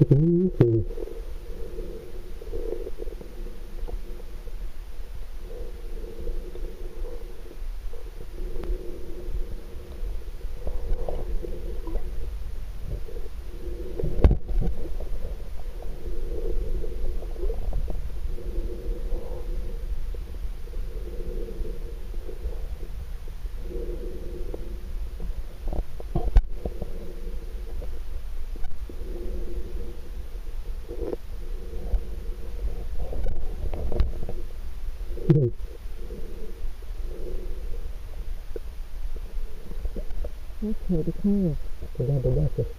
It's amazing. today. Okay, the car. Grab the bucket.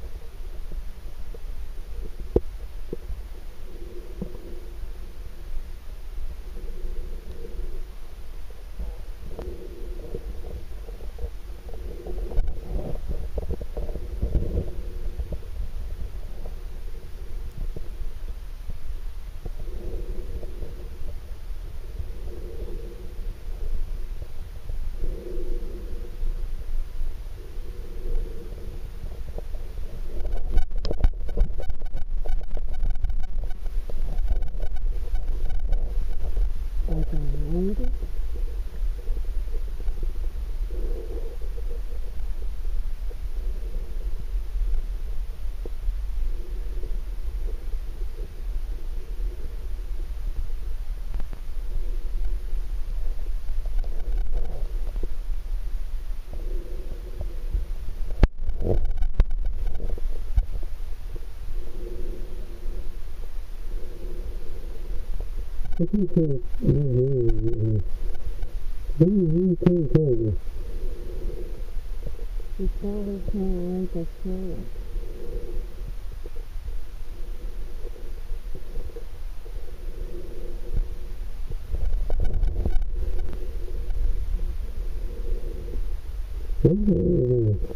Bem-vindo, bem-vindo. Bem-vindo, Então, eu tenho muita chuva. Thank you.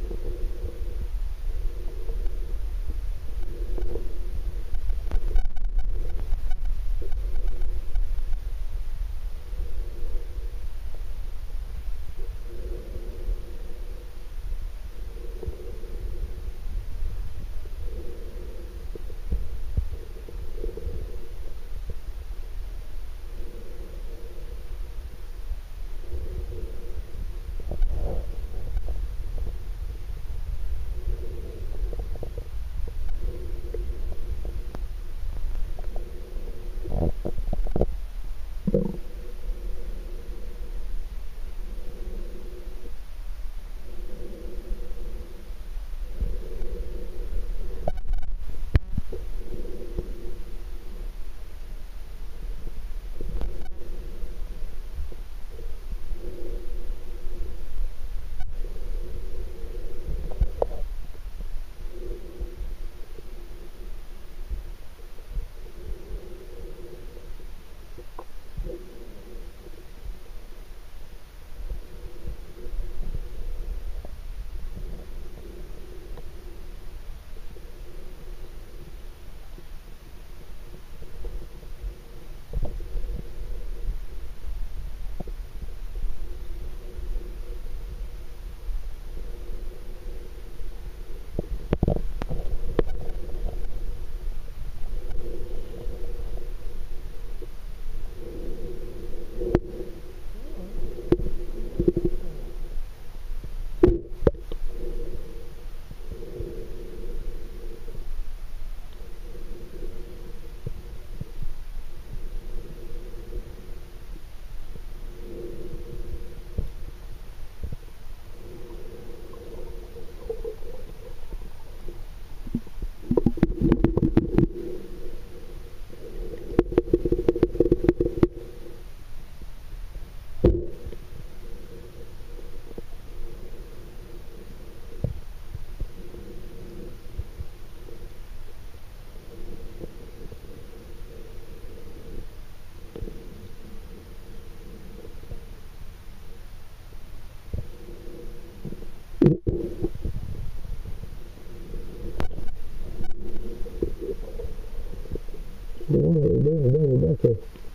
Okay.